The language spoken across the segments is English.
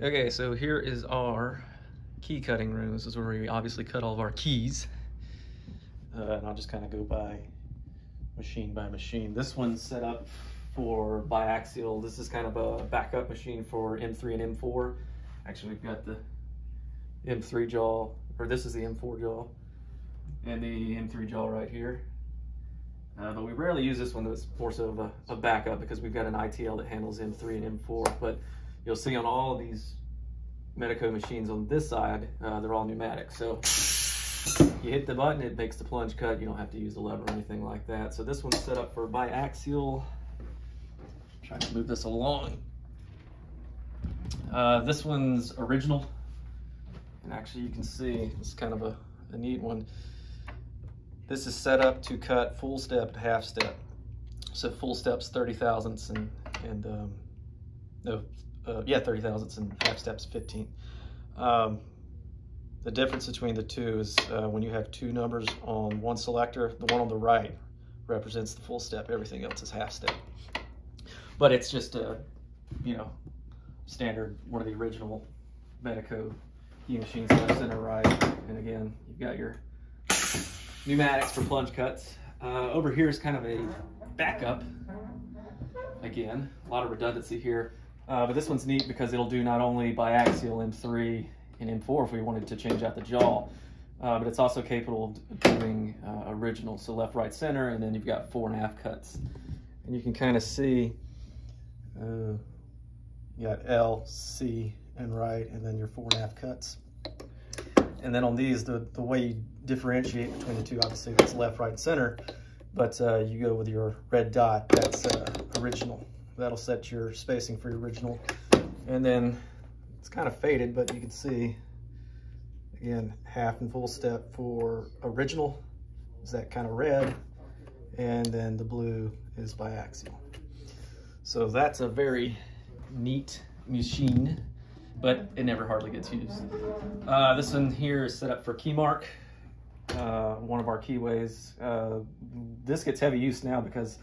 Okay, so here is our key cutting room. This is where we obviously cut all of our keys. Uh, and I'll just kind of go by machine by machine. This one's set up for biaxial. This is kind of a backup machine for M3 and M4. Actually, we've got the M3 jaw, or this is the M4 jaw, and the M3 jaw right here. Uh, but we rarely use this one, it's more so of a, a, backup because we've got an ITL that handles M3 and M4. But you'll see on all of these Medeco machines on this side, uh, they're all pneumatic. So you hit the button, it makes the plunge cut. You don't have to use the lever or anything like that. So this one's set up for biaxial. Trying to move this along. Uh, this one's original. And actually you can see, it's kind of a, a neat one. This is set up to cut full step half step. So full steps 30 thousandths and, and um, no, uh, yeah, 30 thousandths and half steps 15. Um, the difference between the two is uh, when you have two numbers on one selector, the one on the right represents the full step, everything else is half step. But it's just a, you know, standard, one of the original Medeco key machines left, center, right. And again, you've got your pneumatics for plunge cuts. Uh, over here is kind of a backup. Again, a lot of redundancy here. Uh, but this one's neat because it'll do not only biaxial M3 and M4 if we wanted to change out the jaw, uh, but it's also capable of doing uh, original, so left, right, center, and then you've got four and a half cuts. And you can kind of see, uh, you got L, C, and right, and then your four and a half cuts. And then on these, the, the way you differentiate between the two, obviously that's left, right, center, but uh, you go with your red dot, that's uh, original. That'll set your spacing for your original. And then it's kind of faded, but you can see, again, half and full step for original is that kind of red, and then the blue is biaxial. So that's a very neat machine but it never hardly gets used. Uh, this one here is set up for Keymark, uh, one of our keyways. Uh, this gets heavy use now because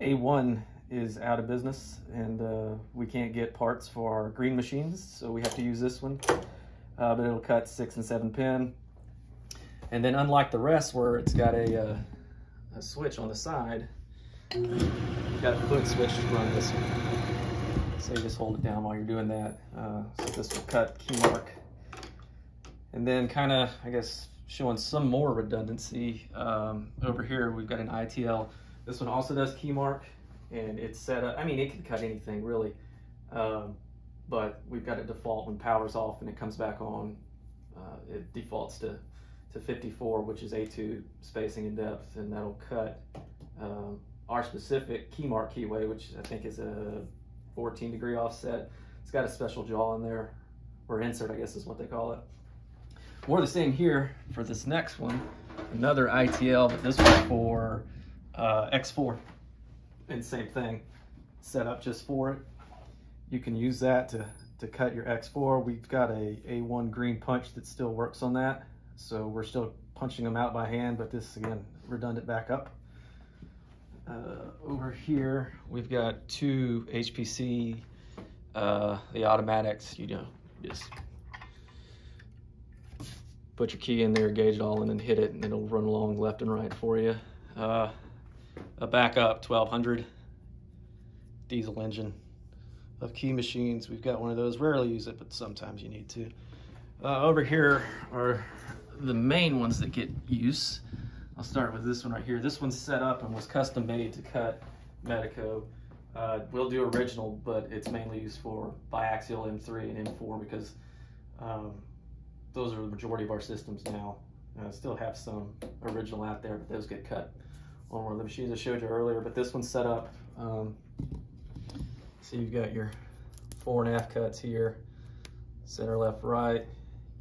A1 is out of business and uh, we can't get parts for our green machines, so we have to use this one. Uh, but it'll cut six and seven pin. And then unlike the rest where it's got a, uh, a switch on the side, you've got a foot switch to run this one. So you just hold it down while you're doing that. Uh, so this will cut Keymark. And then kind of, I guess, showing some more redundancy. Um, over here, we've got an ITL. This one also does Keymark and it's set up, I mean, it can cut anything really. Um, but we've got it default when power's off and it comes back on. Uh, it defaults to, to 54, which is A2 spacing and depth, and that'll cut um, our specific Keymark keyway, which I think is a 14 degree offset. It's got a special jaw in there, or insert, I guess is what they call it. More the same here for this next one. Another ITL, but this one for uh, X4. And same thing, set up just for it. You can use that to, to cut your X4. We've got a A1 green punch that still works on that. So we're still punching them out by hand, but this, again, redundant backup. Uh, over here, we've got two HPC, uh, the automatics, you know, just put your key in there, gauge it all, and then hit it, and it'll run along left and right for you. Uh, a backup 1200 diesel engine of key machines. We've got one of those, rarely use it, but sometimes you need to. Uh, over here are the main ones that get use. I'll start with this one right here. This one's set up and was custom made to cut Medeco. Uh, we'll do original, but it's mainly used for biaxial M3 and M4 because um, those are the majority of our systems now. Uh, still have some original out there, but those get cut on one of the machines I showed you earlier. But this one's set up. Um, so you've got your four and a half cuts here, center, left, right.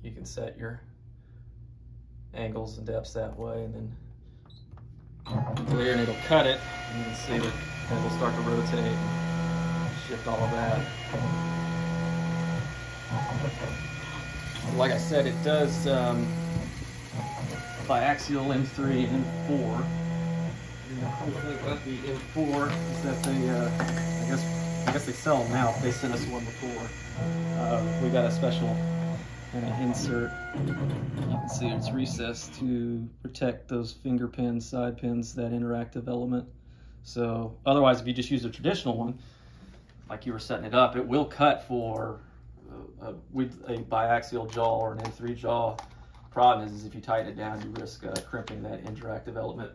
You can set your angles and depths that way, and then clear and it'll cut it. And you can see that it will start to rotate and shift all of that. Like I said, it does um, biaxial M3 and M4. The M4 is that they, uh, I guess, I guess they sell them now. They sent us one before. Uh, we got a special kind of insert. You can see it's recessed to protect those finger pins, side pins, that interactive element. So otherwise, if you just use a traditional one, like you were setting it up, it will cut for uh, uh, with a biaxial jaw or an M3 jaw. Problem is, is if you tighten it down, you risk uh, crimping that interactive element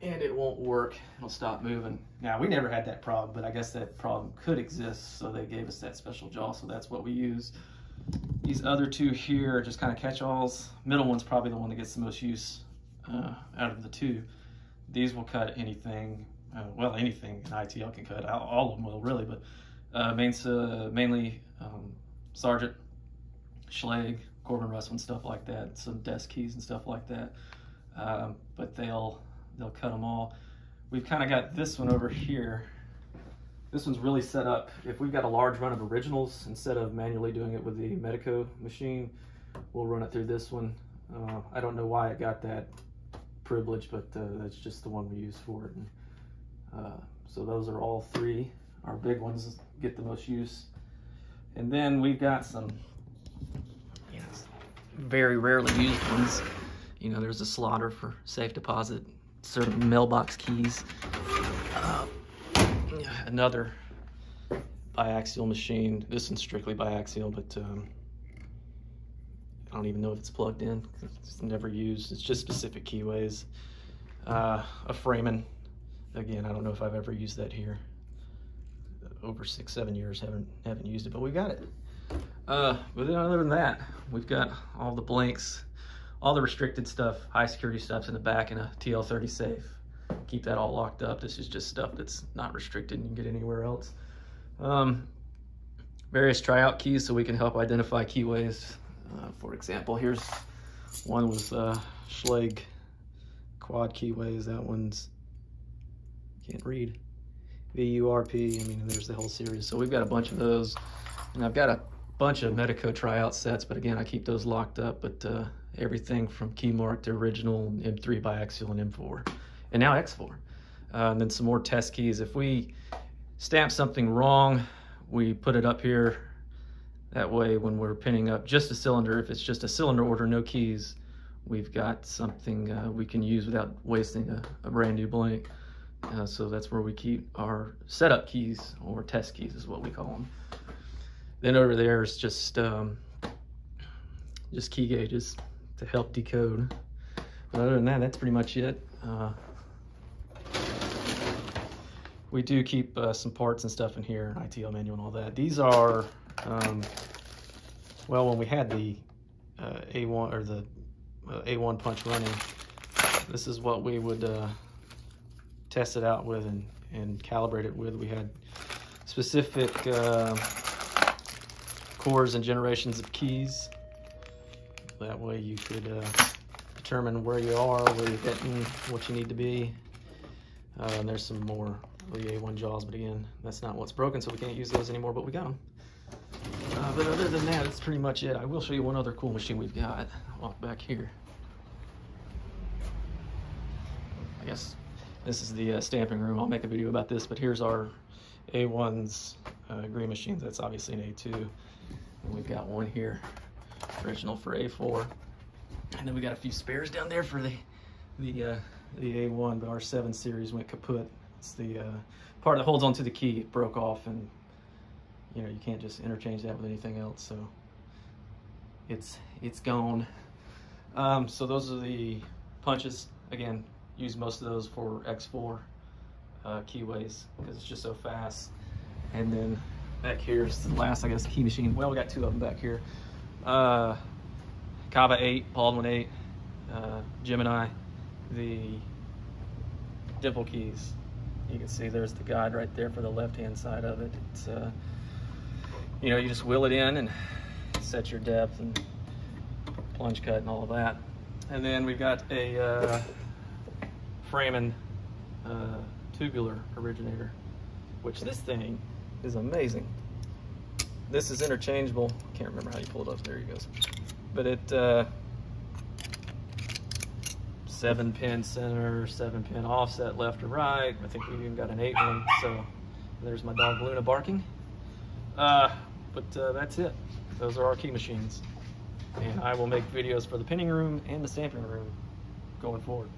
and it won't work. It'll stop moving. Now, we never had that problem, but I guess that problem could exist, so they gave us that special jaw, so that's what we use. These other two here are just kind of catch-alls. Middle one's probably the one that gets the most use uh, out of the two. These will cut anything, uh, well, anything an ITL can cut. All of them will, really, but uh, main, mainly um, Sargent, Schlage, Corbin and stuff like that, some desk keys and stuff like that. Um, but they'll they'll cut them all. We've kind of got this one over here. This one's really set up. If we've got a large run of originals, instead of manually doing it with the Medeco machine, we'll run it through this one. Uh, I don't know why it got that privilege, but uh, that's just the one we use for it. And, uh, so those are all three. Our big ones get the most use. And then we've got some very rarely used ones. You know, there's a slaughter for safe deposit certain mailbox keys. Uh, another biaxial machine. This one's strictly biaxial, but um, I don't even know if it's plugged in. It's never used. It's just specific keyways. Uh, a Framon. Again, I don't know if I've ever used that here. Over six, seven years, haven't haven't used it, but we got it. Uh, but then other than that, we've got all the blanks all the restricted stuff, high security stuff's in the back in a TL30 safe. Keep that all locked up. This is just stuff that's not restricted and you can get anywhere else. Um, various tryout keys so we can help identify keyways. Uh, for example, here's one with uh, Schlage quad keyways. That one's, can't read. VURP, I mean, there's the whole series. So we've got a bunch of those. And I've got a bunch of Medeco tryout sets, but again, I keep those locked up. But uh, everything from Keymark to original M3 biaxial and M4, and now X4. Uh, and then some more test keys. If we stamp something wrong, we put it up here. That way, when we're pinning up just a cylinder, if it's just a cylinder order, no keys, we've got something uh, we can use without wasting a, a brand new blank. Uh, so that's where we keep our setup keys or test keys is what we call them. Then over there is just um, just key gauges to help decode. But other than that, that's pretty much it. Uh, we do keep uh, some parts and stuff in here, ITL manual and all that. These are, um, well, when we had the uh, A1 or the uh, A1 punch running, this is what we would uh, test it out with and, and calibrate it with. We had specific uh, cores and generations of keys that way you could uh, determine where you are, where you're hitting, what you need to be. Uh, and there's some more the A1 jaws, but again, that's not what's broken, so we can't use those anymore, but we got them. Uh, but other than that, that's pretty much it. I will show you one other cool machine we've got. Walk back here. I guess this is the uh, stamping room. I'll make a video about this, but here's our A1's uh, green machines. That's obviously an A2. And we've got one here original for A4. And then we got a few spares down there for the the uh, the A1, but our 7 series went kaput. It's the uh, part that holds onto the key it broke off, and you know you can't just interchange that with anything else. So it's it's gone. Um, so those are the punches. Again, use most of those for X4 uh, keyways because it's just so fast. And then back here is the last, I guess, key machine. Well, we got two of them back here uh, Kaba 8, Baldwin 8, uh, Gemini, the dimple keys. You can see there's the guide right there for the left-hand side of it. It's, uh, you know, you just wheel it in and set your depth and plunge cut and all of that. And then we've got a uh, Framon uh, tubular originator, which this thing is amazing this is interchangeable. Can't remember how you pull it up. There he goes. But it uh, seven pin center, seven pin offset left or right. I think we even got an eight one. So there's my dog Luna barking. Uh, but uh, that's it. Those are our key machines. And I will make videos for the pinning room and the stamping room going forward.